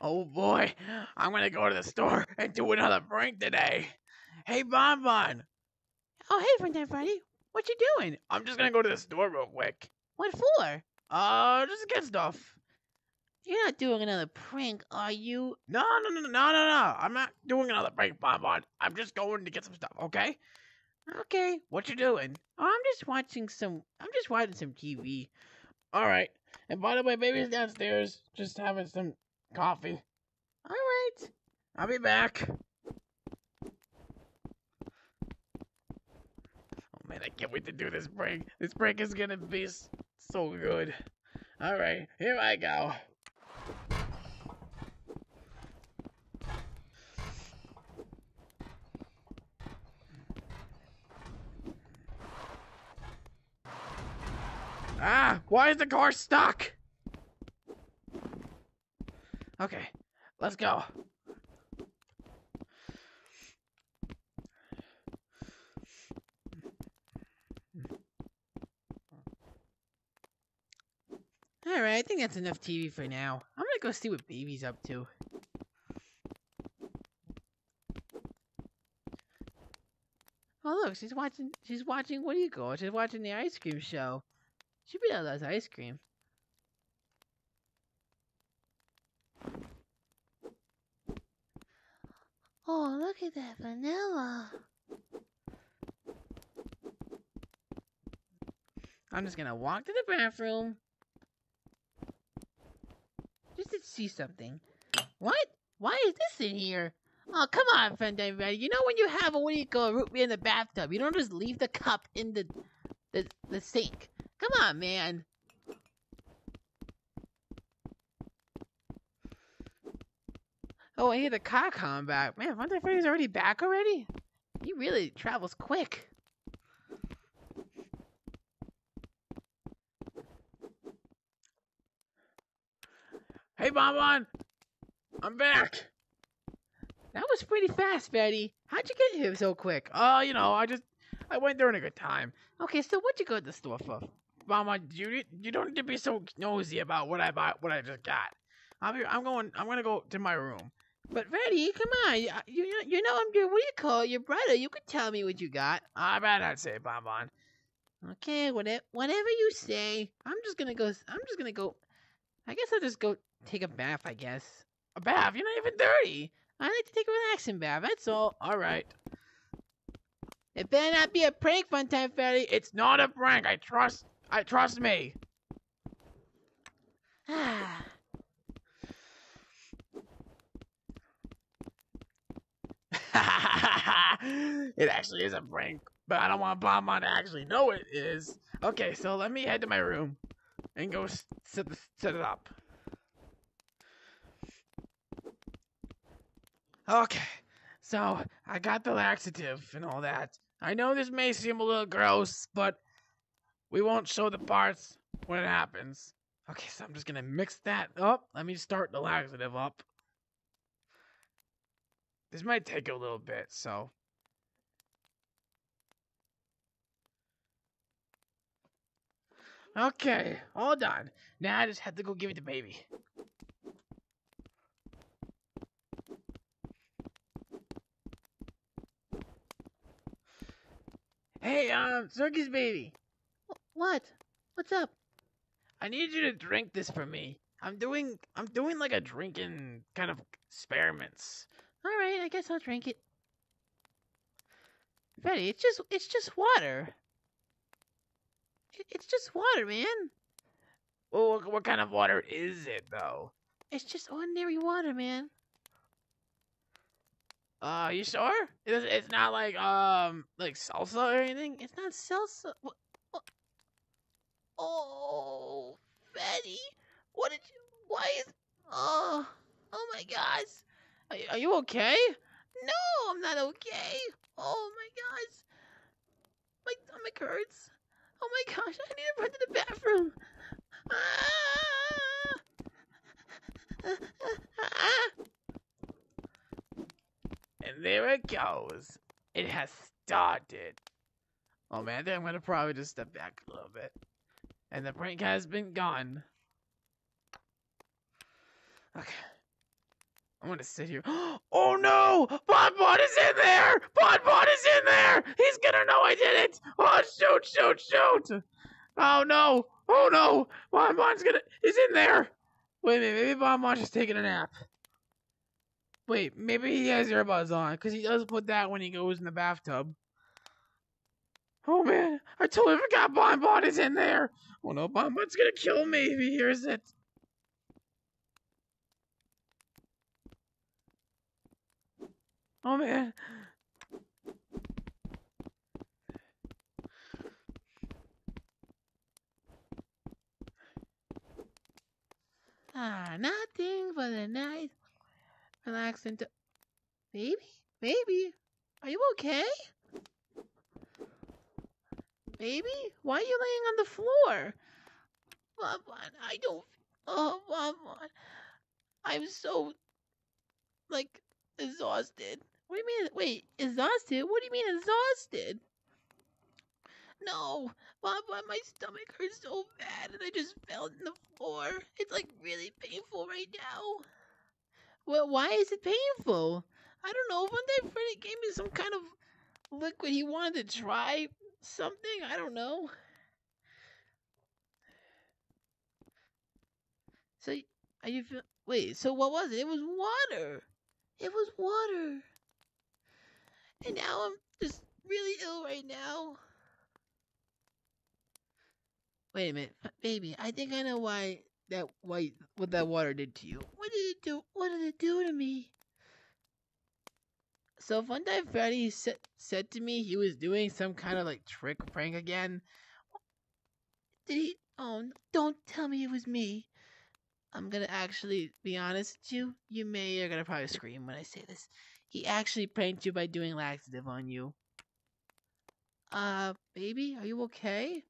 Oh boy, I'm gonna go to the store and do another prank today. Hey, Bon Bon. Oh, hey, friend Freddy. What you doing? I'm just gonna go to the store real quick. What for? Uh, just to get stuff. You're not doing another prank, are you? No, no, no, no, no, no, no. I'm not doing another prank, Bon Bon. I'm just going to get some stuff, okay? Okay. What you doing? Oh, I'm just watching some. I'm just watching some TV. All right. And by the way, baby's downstairs, just having some coffee. All right. I'll be back. Oh man, I can't wait to do this prank. This prank is gonna be so good. All right, here I go. Ah, why is the car stuck? Okay, let's go. All right. I think that's enough TV for now. I'm gonna go see what Baby's up to. Oh look, she's watching. She's watching. What do you call? She's watching the ice cream show. She really loves ice cream. Oh, look at that vanilla. I'm just gonna walk to the bathroom. Just to see something. What? Why is this in here? Oh, come on, friend. You know when you have a what do you a root beer in the bathtub, you don't just leave the cup in the the the sink. Come on, man. Oh, I hear the car coming back. Man, Funtime Freddy's already back already? He really travels quick. Hey, Bon Bon, I'm back. That was pretty fast, Betty. How'd you get here so quick? Oh, you know, I just I went during a good time. Okay, so what'd you go to the store for? Mama, you you don't need to be so nosy about what I bought, what I just got. I'm here, I'm going. I'm gonna go to my room. But Freddy, come on. You, you, you know I'm your, what do you call it, your brother. You could tell me what you got. I bet I'd say Bon Bon. Okay, whatever, whatever you say. I'm just gonna go. I'm just gonna go. I guess I'll just go take a bath. I guess. A bath? You're not even dirty. I like to take a relaxing bath. That's all. All right. It better not be a prank, fun time, Freddy. It's not a prank. I trust. I trust me. Ah. it actually is a prank, but I don't want Bon Bon to actually know it is. Okay, so let me head to my room and go set set it up. Okay, so I got the laxative and all that. I know this may seem a little gross, but we won't show the parts when it happens. Okay, so I'm just gonna mix that up. Let me start the laxative up. This might take a little bit, so. Okay, all done. Now I just have to go give it to baby. Hey, um, Circus baby, What? What's up? I need you to drink this for me. I'm doing, I'm doing like a drinking kind of experiments. All right, I guess I'll drink it. Freddy, it's just it's just water. It- It's just water, man. Well, what, what kind of water is it though? It's just ordinary water, man. Uh, you sure? It's, it's not like um like salsa or anything. It's not salsa. Oh, Freddy, what did you? Why is? Oh, oh my gosh. Are, are you okay? No, I'm not okay. Oh my gosh. My stomach hurts. Oh my gosh, I need to run to the bathroom. Ah! And there it goes. It has started. Oh man, I think I'm gonna probably just step back a little bit. And the prank has been gone. Okay. I'm gonna sit here. Oh no! Bonbon is in there! Bonbon is in there! He's gonna know I did it! Oh shoot, shoot, shoot! Oh no! Oh no! Bonbon's gonna is in there! Wait a minute, maybe Bonbon's just taking a nap. Wait, maybe he has earbuds on, because he does put that when he goes in the bathtub. Oh man, I totally forgot Bonbon is in there! Oh no, Bonbon's gonna kill me if he hears it. Oh man. Ah, nothing but a nice, relaxing. T- baby, baby, are you okay? Baby, why are you laying on the floor? Bonbon, I don't. Oh, Bonbon, I'm so like exhausted. What do you mean? Wait, exhausted? What do you mean exhausted? No, Bonbon, my stomach hurts so bad, and I just fell on the floor. It's like really painful right now. Well, why is it painful? I don't know. One day Freddy gave me some kind of liquid he wanted to try something. I don't know. So, are you feel? Wait. So what was it? It was water. It was water. And now I'm just really ill right now. Wait a minute, baby. I think I know why that why what that water did to you. What did it do? What did it do to me? So one time Freddy said said to me he was doing some kind of like trick prank again. Did he? Oh, don't tell me it was me. I'm gonna actually be honest with you. You may you're gonna probably scream when I say this. He actually pranked you by doing laxative on you. Uh, baby, are you okay?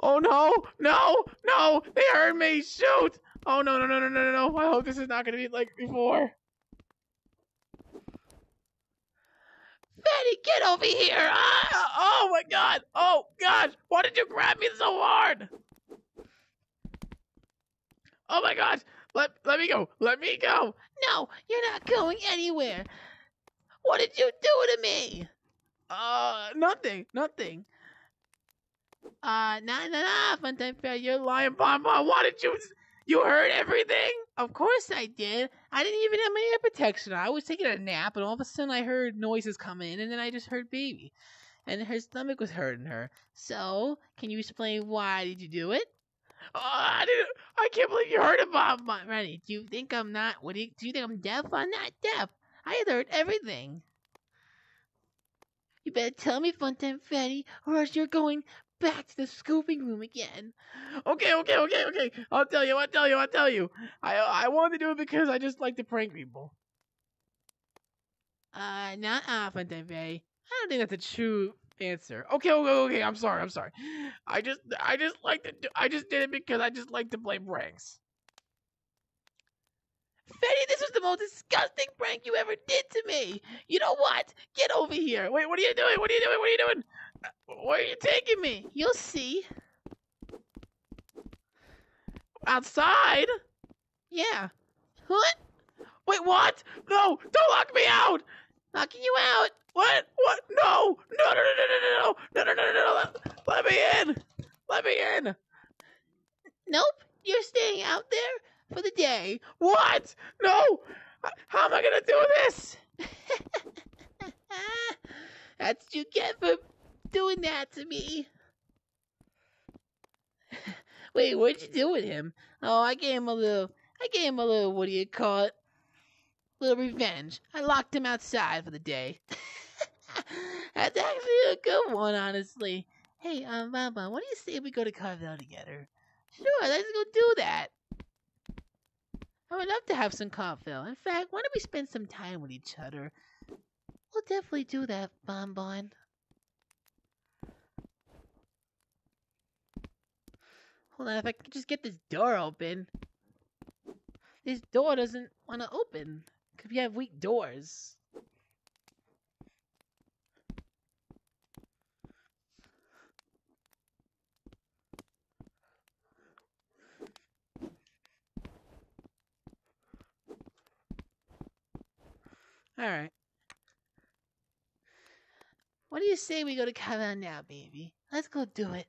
Oh no! No! No! They heard me! Shoot! Oh no no no no no no no! I hope this is not gonna be like before. Betty, get over here! Ah! Oh my god! Oh gosh! Why did you grab me so hard? Oh my gosh! Let let me go! Let me go! No, you're not going anywhere. What did you do to me? Uh, nothing, nothing. Uh, nah, nah, nah, Funtime Fair, you're lying. Bonbon, why did you? You heard everything? Of course I did. I didn't even have my ear protection. I was taking a nap, and all of a sudden I heard noises coming in, and then I just heard baby, and her stomach was hurting her. So, can you explain why did you do it? Oh, I didn't. I can't believe you heard about my. Ronnie, do you think I'm not? What do you, do you think I'm deaf? I'm not deaf. I heard everything. You better tell me, Funtime Freddy, or else you're going back to the scooping room again. Okay, okay, okay, okay. I'll tell you. I'll tell you. I'll tell you. I I wanted to do it because I just like to prank people. Uh, not Funtime Freddy. I don't think that's a true answer. Okay, okay, okay. I'm sorry. I'm sorry. I just I just like to do, I just did it because I just like to play pranks. Freddy, this was the most disgusting prank you ever did to me. You know what? Get over here. Wait, what are you doing? What are you doing? What are you doing? Where are you taking me? You'll see. Outside? Yeah. What? Wait, what? No! Don't lock me out! Knocking you out. What? What? No! No! No! No! No! No! No! No! No! No! no. Let, let me in! Let me in! Nope. You're staying out there for the day. What? No! How am I gonna do this? That's what you get for doing that to me. Wait, what'd you do with him? Oh, I gave him a little. I gave him a little. What do you call it? Little revenge. I locked him outside for the day. That's actually a good one, honestly. Hey, um, Mama, what do you say we go to Carvel together? Sure, let's go do that. I would love to have some Carvel. In fact, why don't we spend some time with each other? We'll definitely do that, Bonbon. Hold on, if I could just get this door open. This door doesn't want to open. Because we have weak doors. Alright. What do you say we go to Carvel now, baby? Let's go do it.